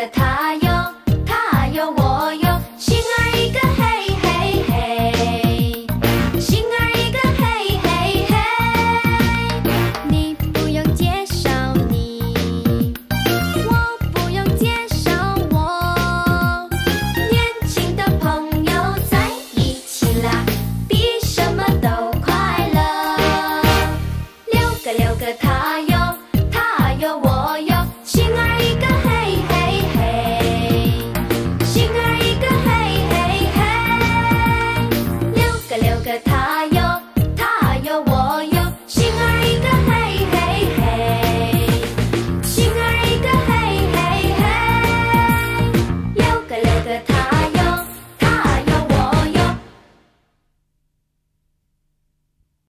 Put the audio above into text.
的他有他有我有